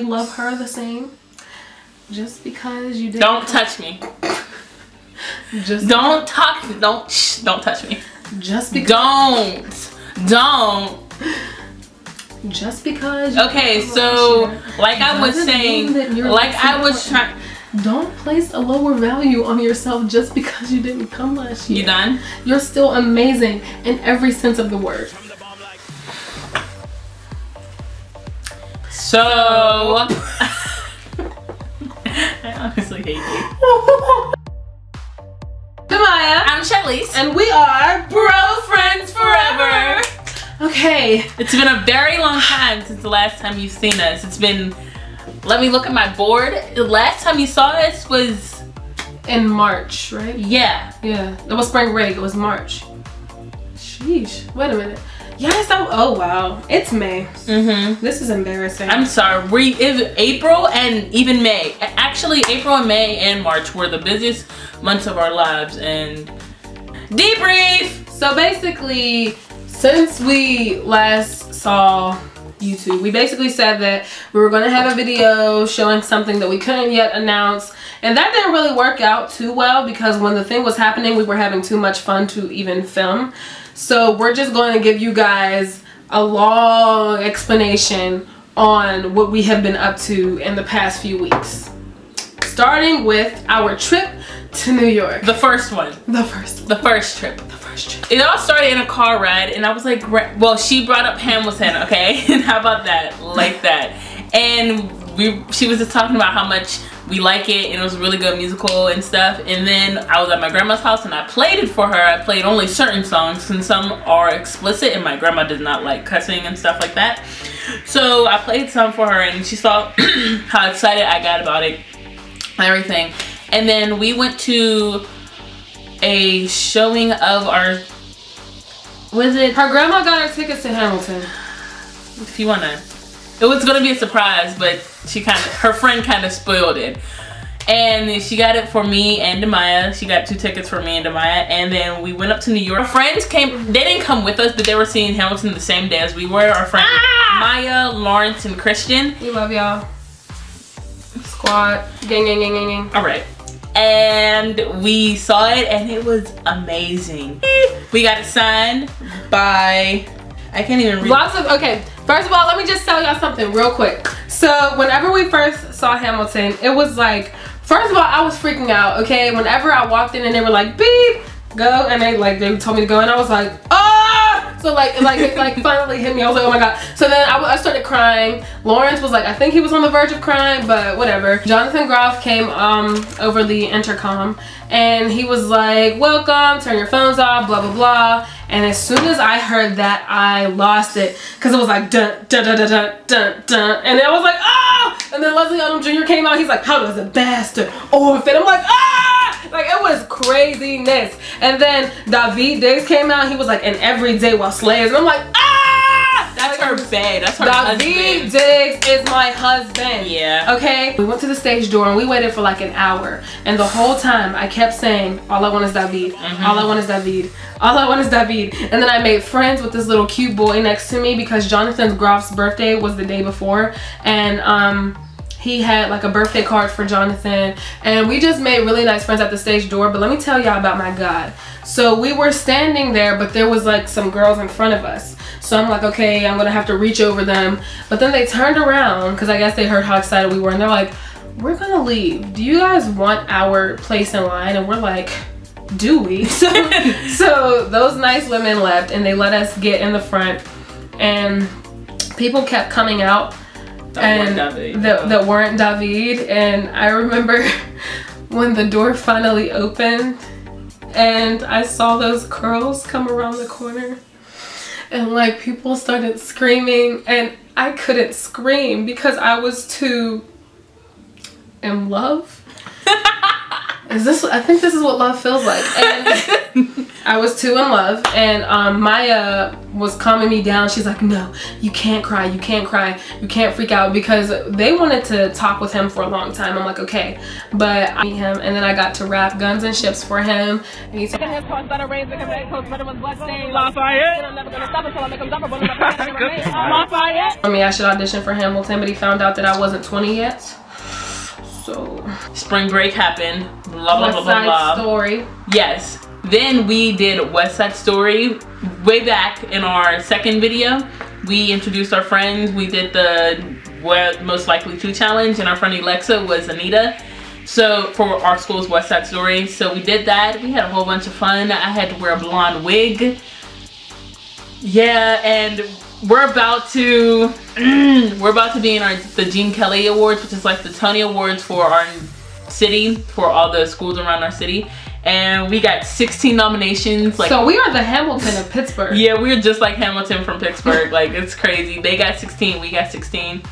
love her the same. Just because you did Don't touch me. just Don't talk. Don't shh, don't touch me. just because Don't. Don't. just because you Okay, so like I was saying, you're like I was trying. Don't place a lower value on yourself just because you didn't come last year. You done? You're still amazing in every sense of the word. So. I honestly hate you. Demaya, I'm Charlize. and we are Broke Friends Forever. Okay. It's been a very long time since the last time you've seen us. It's been. Let me look at my board. The last time you saw us was. In March, right? Yeah. Yeah. It was spring break. It was March. Sheesh. Wait a minute. Yes, I'm, oh wow. It's May. Mm-hmm. This is embarrassing. I'm sorry. We if April and even May. Actually, April and May and March were the busiest months of our lives. And debrief. So basically, since we last saw YouTube, we basically said that we were gonna have a video showing something that we couldn't yet announce. And that didn't really work out too well because when the thing was happening, we were having too much fun to even film. So we're just going to give you guys a long explanation on what we have been up to in the past few weeks. Starting with our trip to New York. The first one. The first The first trip. the first trip. It all started in a car ride, and I was like, well, she brought up Hamilton, okay? And how about that? Like that. And we, she was just talking about how much we like it, and it was a really good musical and stuff. And then I was at my grandma's house, and I played it for her. I played only certain songs, and some are explicit, and my grandma does not like cussing and stuff like that. So I played some for her, and she saw how excited I got about it, and everything. And then we went to a showing of our was it Her grandma got her tickets to Hamilton. if you wanna it was gonna be a surprise but she kind of her friend kind of spoiled it and she got it for me and Demaya. She got two tickets for me and Demaya, and then we went up to New York. Our friends came. They didn't come with us, but they were seeing Hamilton the same day as we were. Our friends ah! Maya, Lawrence, and Christian. We love y'all. Squad. Gang, gang, gang, gang, gang. All right. And we saw it and it was amazing. We got it signed by, I can't even read. Lots of, okay. First of all, let me just tell y'all something real quick. So whenever we first saw Hamilton, it was like, first of all, I was freaking out, okay? Whenever I walked in and they were like, beep, go, and they like, they told me to go, and I was like, ah! So like, like, like finally hit me. I was like, oh my God. So then I, I started crying. Lawrence was like, I think he was on the verge of crying, but whatever. Jonathan Groff came um over the intercom and he was like, welcome, turn your phones off, blah, blah, blah. And as soon as I heard that, I lost it because it was like dun dun dun dun dun dun dun, and I was like ah! And then Leslie Odom Jr. came out. He's like, "How does a bastard orphan?" I'm like ah! Like it was craziness. And then Daveed Diggs came out. He was like, "An everyday while slayers," and I'm like ah! That's her babe. That's her Daveed husband. Diggs is my husband. Yeah. Okay. We went to the stage door and we waited for like an hour. And the whole time I kept saying, all I want is Daveed. Mm-hmm. All I want is Daveed. All I want is Daveed. And then I made friends with this little cute boy next to me because Jonathan Groff's birthday was the day before. And um he had like a birthday card for Jonathan and we just made really nice friends at the stage door but let me tell y'all about my god. So we were standing there but there was like some girls in front of us. So I'm like okay I'm gonna have to reach over them. But then they turned around because I guess they heard how excited we were and they're like we're gonna leave. Do you guys want our place in line? And we're like do we? So so those nice women left and they let us get in the front and people kept coming out That weren't and Daveed, that, that weren't Daveed. And I remember when the door finally opened and I saw those curls come around the corner and like people started screaming and I couldn't scream because I was too in love. Is this? I think this is what love feels like. And I was too in love, and um, Maya was calming me down. She's like, "No, you can't cry. You can't cry. You can't freak out," because they wanted to talk with him for a long time. I'm like, "Okay," but I meet him, and then I got to rap "Guns and Ships" for him, and he's. I mean, I should audition for Hamilton, but he found out that I wasn't 20 yet. So. Spring break happened. Blah blah West blah blah Side blah. Story. Yes. Then we did West Side Story way back in our second video. We introduced our friends. We did the most likely to challenge, and our friend Alexa was Anita. So for our school's West Side Story, so we did that. We had a whole bunch of fun. I had to wear a blonde wig. Yeah, and we're about to we're about to be in our the Gene Kelly Awards, which is like the Tony Awards for our city for all the schools around our city. And we got 16 nominations. Like so we are the Hamilton of Pittsburgh. yeah, we're just like Hamilton from Pittsburgh. like it's crazy. They got 16, we got 16.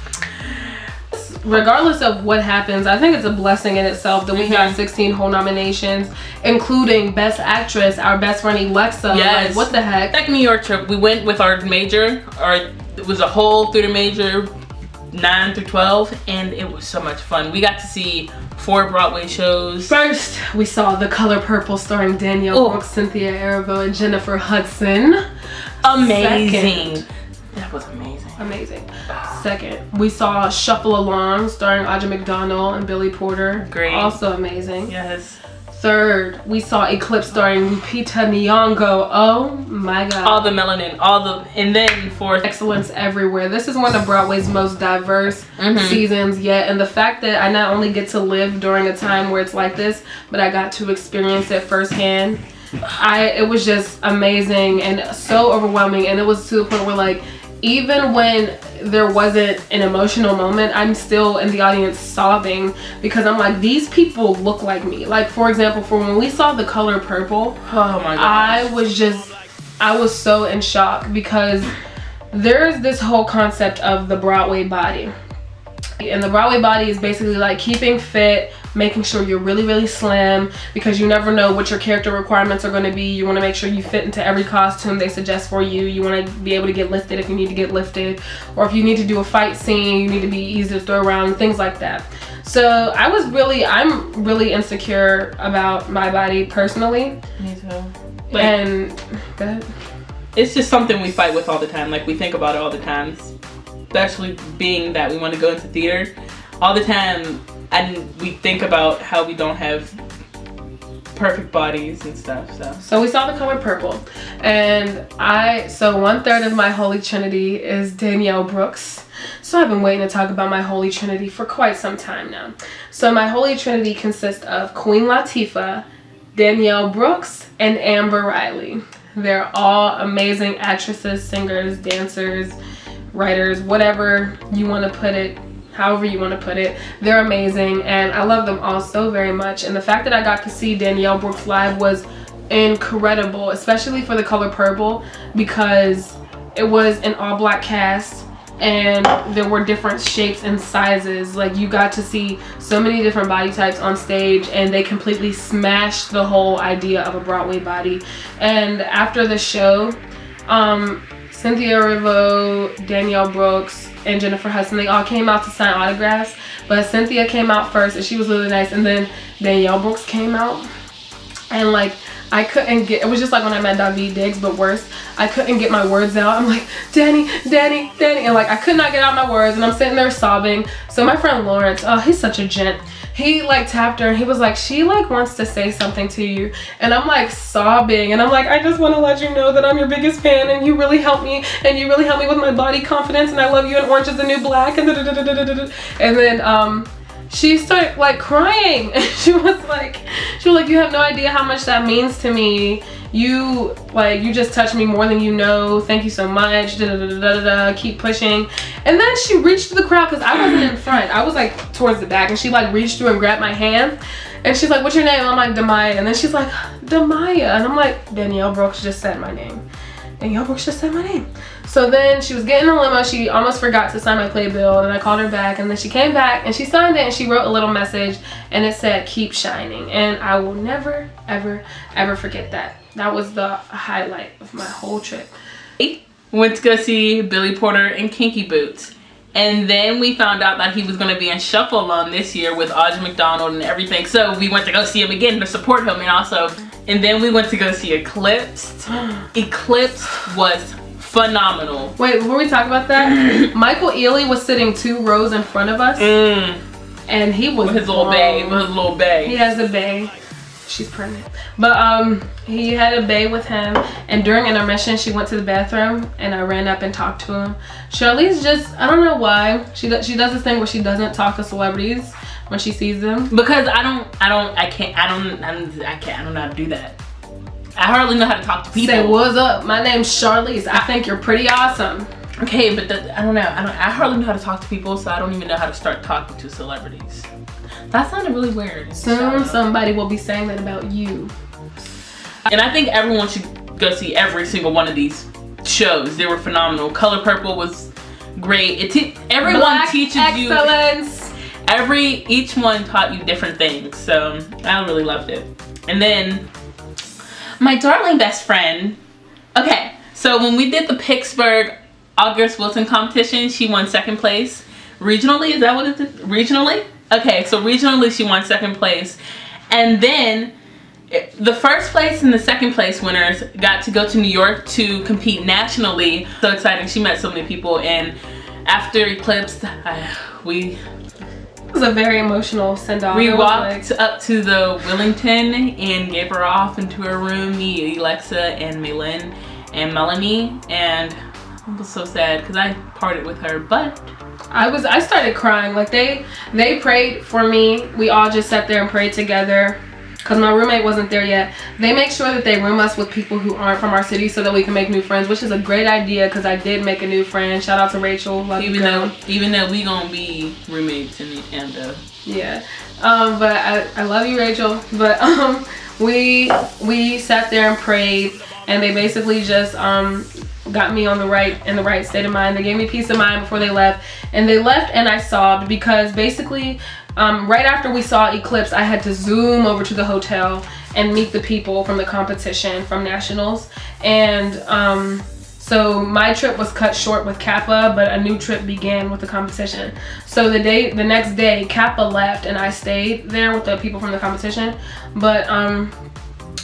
Regardless of what happens, I think it's a blessing in itself that we got Mhm. 16 whole nominations, including Best Actress, our best friend Alexa. Yes. Like, what the heck? That New York trip, we went with our major. Our it was a whole theater major, nine through 12, and it was so much fun. We got to see four Broadway shows. First, we saw The Color Purple starring Danielle Oh. Brooks, Cynthia Erivo, and Jennifer Hudson. Amazing. Second. That was amazing. Amazing. Second, we saw Shuffle Along starring Audra McDonald and Billy Porter. Great. Also amazing. Yes. Third, we saw Eclipsed starring Lupita Nyong'o. Oh my god. All the melanin, all the, and then fourth. excellence everywhere. This is one of Broadway's most diverse Mhm. seasons yet. And the fact that I not only get to live during a time where it's like this, but I got to experience it firsthand. I it was just amazing and so overwhelming. And it was to the point where like even when there wasn't an emotional moment, I'm still in the audience sobbing because I'm like, these people look like me. Like for example, for when we saw the color purple, Oh my god. I was just, I was so in shock because there's this whole concept of the Broadway body. And the Broadway body is basically like keeping fit, making sure you're really, really slim because you never know what your character requirements are going to be. You want to make sure you fit into every costume they suggest for you. You want to be able to get lifted if you need to get lifted. Or if you need to do a fight scene, you need to be easy to throw around, things like that. So I was really, I'm really insecure about my body personally. Me too. Like, and it's just something we fight with all the time. Like we think about it all the time. Especially being that we want to go into theater all the time, and we think about how we don't have perfect bodies and stuff. So So we saw the color purple, and I so one third of my holy trinity is Danielle Brooks. So I've been waiting to talk about my holy trinity for quite some time now. So my holy trinity consists of Queen Latifah, Danielle Brooks, and Amber Riley. They're all amazing actresses, singers, dancers, writers, whatever you want to put it, however you want to put it. They're amazing and I love them all so very much. And the fact that I got to see Danielle Brooks live was incredible, especially for the color purple because it was an all black cast and there were different shapes and sizes like you got to see so many different body types on stage and they completely smashed the whole idea of a broadway body and after the show um cynthia erivo danielle brooks and jennifer hudson they all came out to sign autographs. But cynthia came out first and she was really nice. And then danielle brooks came out. And like I couldn't get it was just like when I met Daveed Diggs but worse I couldn't get my words out. I'm like Danny Danny Danny and like I could not get out my words and I'm sitting there sobbing. So my friend Lawrence oh he's such a gent. He like tapped her and he was like she like wants to say something to you and I'm like sobbing and I'm like I just want to let you know that I'm your biggest fan and you really helped me and you really helped me with my body confidence and I love you and orange is the new black and da-da-da-da-da-da-da. and then um she started like crying. She was like she was like you have no idea how much that means to me. You like you just touched me more than you know. Thank you so much. Da, da, da, da, da, keep pushing. And then she reached to the crowd because i wasn't in front. I was like towards the back. And she like reached through and grabbed my hand. And she's like what's your name? I'm like demaya and then she's like demaya and i'm like danielle brooks just said my name Danielle Brooks just said my name. So then she was getting in a limo. She almost forgot to sign my playbill. And I called her back. And then she came back and she signed it and she wrote a little message. And it said, keep shining. And I will never, ever, ever forget that. that was the highlight of my whole trip. We went to go see Billy Porter and Kinky Boots. And then we found out that he was going to be in Shuffle Along this year with Audra McDonald and everything. So we went to go see him again to support him and also, and then we went to go see Eclipsed. Eclipsed was phenomenal. Wait, before we talk about that, Michael Ealy was sitting two rows in front of us. Mm, And he was with his little bae, with his little bae. He has a bae. She's pregnant. But um he had a bae with him and during intermission she went to the bathroom and I ran up and talked to him. Charlize just I don't know why. She does she does this thing where she doesn't talk to celebrities when she sees them. Because I don't, I don't, I can't, I don't, I don't, I can't, I don't know how to do that. I hardly know how to talk to people. Say what's up? My name's Charlize. I think you're pretty awesome. Okay, but the, I don't know. I don't. I hardly know how to talk to people, so I don't even know how to start talking to celebrities. That sounded really weird. Soon somebody will be saying that about you. And I think everyone should go see every single one of these shows. They were phenomenal. Color Purple was great. It te- everyone Black teaches you. Every each one taught you different things. So I really loved it. And then my darling best friend. Okay, so when we did the Pittsburgh August Wilson competition, she won second place. Regionally, is that what it is? Regionally? Okay, so regionally she won second place. And then eh, the first place and the second place winners got to go to New York to compete nationally. So exciting. She met so many people and after Eclipsed, I, we was a very emotional send off. we walked up to the Wellington and gave her off into her room, me, Alexa, and Malin and Melanie. And I was so sad because I parted with her, but I was I started crying. Like they they prayed for me. We all just sat there and prayed together. Cause my roommate wasn't there yet. They make sure that they room us with people who aren't from our city so that we can make new friends, which is a great idea because I did make a new friend. Shout out to Rachel. Love even though even though we gonna be roommates in the end of Yeah. Um, but I, I love you, Rachel. But um, we we sat there and prayed, and they basically just um got me on the right in the right state of mind. They gave me peace of mind before they left, and they left, and I sobbed because basically. Um, right after we saw Eclipsed, I had to zoom over to the hotel and meet the people from the competition from nationals. And um, so my trip was cut short with Kappa, but a new trip began with the competition. So the day, the next day, Kappa left and I stayed there with the people from the competition. But um,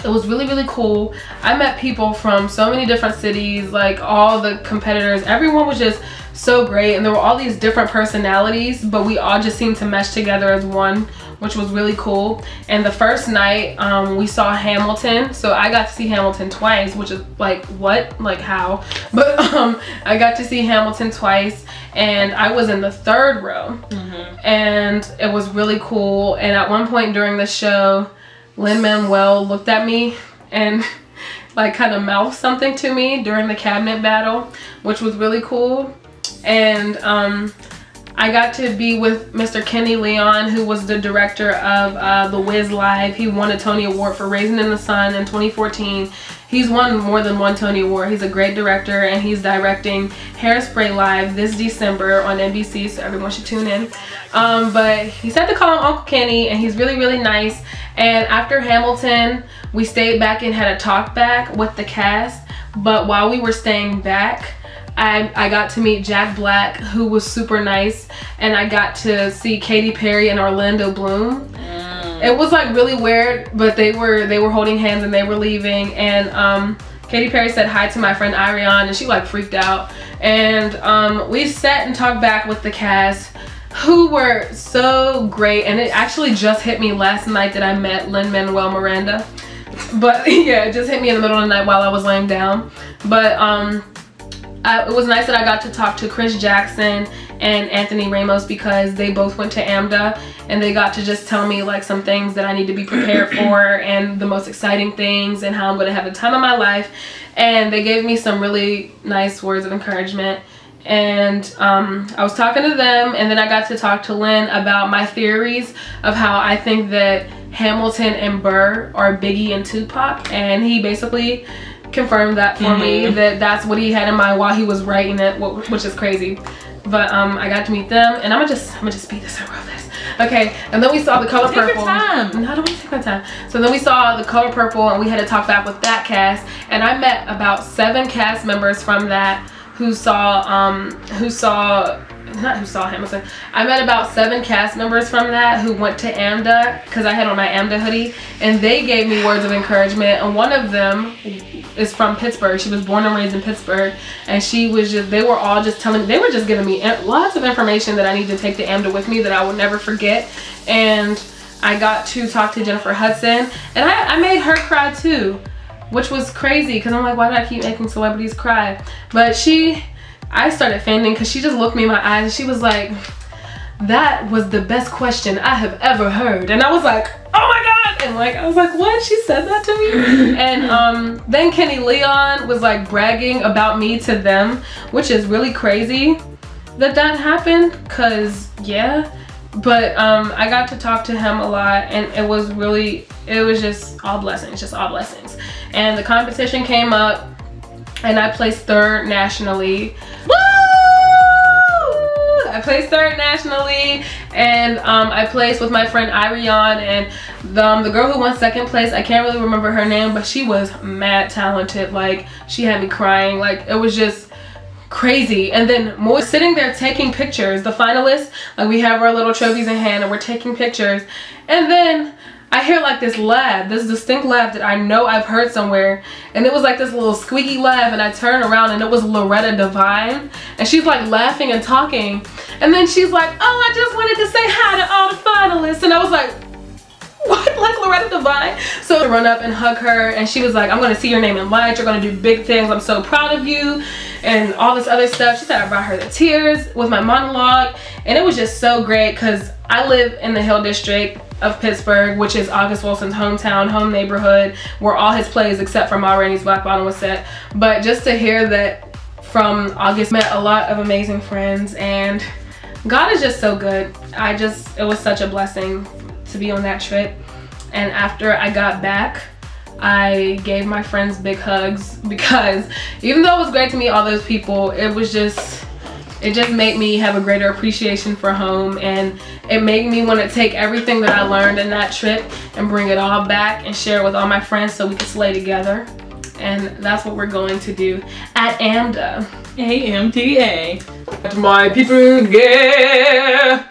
it was really, really cool. I met people from so many different cities, like all the competitors. Everyone was just so great and there were all these different personalities, but we all just seemed to mesh together as one, which was really cool. And the first night, um, we saw Hamilton. So I got to see Hamilton twice, which is like, what? Like how? But um, I got to see Hamilton twice and I was in the third row. And it was really cool. And at one point during the show, Lin Manuel looked at me and like kind of mouthed something to me during the cabinet battle, which was really cool. And um, I got to be with Mr. Kenny Leon, who was the director of uh, The Wiz Live. He won a Tony Award for Raisin in the Sun in 2014. He's won more than one Tony Award. He's a great director and he's directing Hairspray Live this December on NBC, so everyone should tune in. Um, but he said to call him Uncle Kenny and he's really, really nice. And after Hamilton, we stayed back and had a talk back with the cast. But while we were staying back, I, I got to meet Jack Black, who was super nice, and I got to see Katy Perry and Orlando Bloom. It was like really weird, but they were they were holding hands and they were leaving, and um, Katy Perry said hi to my friend Ariane, and she like freaked out. And um, we sat and talked back with the cast, who were so great, and it actually just hit me last night that I met Lin Manuel Miranda. But yeah, it just hit me in the middle of the night while I was laying down. But um, It was nice that I got to talk to Chris Jackson and Anthony Ramos because they both went to AMDA and they got to just tell me like some things that I need to be prepared for and the most exciting things and how I'm going to have the time of my life. And they gave me some really nice words of encouragement. And um, I was talking to them and then I got to talk to Lin about my theories of how I think that Hamilton and Burr are Biggie and Tupac. And he basically confirmed that for me Mhm. that that's what he had in mind while he was writing it which is crazy But um, I got to meet them, and I'm gonna just I'm gonna just speed this over real fast. Okay, and then we saw the color Take your purple. time. No, I don't want to take my time. So then we saw the color purple, and we had to talk back with that cast. And I met about seven cast members from that who saw um who saw not who saw Hamilton. I met about seven cast members from that who went to AMDA because I had on my AMDA hoodie, and they gave me words of encouragement. And one of them is from Pittsburgh. She was born and raised in Pittsburgh, and she was just they were all just telling they were just giving me eh, lots of information that I need to take to AMDA with me that I will never forget. And I got to talk to Jennifer Hudson, and I, I made her cry too, which was crazy because I'm like, why do I keep making celebrities cry? But she I started fainting because she just looked me in my eyes and she was like, that was the best question I have ever heard. And I was like, oh my God. And like, I was like, what? She said that to me? and um, then Kenny Leon was like bragging about me to them, which is really crazy that that happened. Cause yeah, but um, I got to talk to him a lot and it was really, it was just all blessings, just all blessings. And the competition came up and I placed third nationally. Woo! I placed third nationally and um, I placed with my friend Irion and the, um, the girl who won second place, I can't really remember her name, but she was mad talented. Like she had me crying. Like it was just crazy. And then more sitting there taking pictures, the finalists, like we have our little trophies in hand and we're taking pictures. And then I hear like this laugh, this distinct laugh that I know I've heard somewhere. And it was like this little squeaky laugh and I turn around and it was Loretta Devine. And she's like laughing and talking. And then she's like, oh, I just wanted to say hi to all the finalists. And I was like, what like Loretta Devine so I run up and hug her and she was like I'm gonna see your name in lights you're gonna do big things I'm so proud of you and all this other stuff she said I brought her the tears with my monologue and it was just so great because I live in the Hill District of Pittsburgh, which is August Wilson's hometown, home neighborhood, where all his plays except for Ma Rainey's Black Bottom was set. But just to hear that from August, met a lot of amazing friends and God is just so good. I just, it was such a blessing to be on that trip. And after I got back, I gave my friends big hugs because even though it was great to meet all those people, it was just, it just made me have a greater appreciation for home and it made me want to take everything that I learned in that trip and bring it all back and share it with all my friends so we can slay together. And that's what we're going to do at AMDA. A-M-D-A. My people, yeah.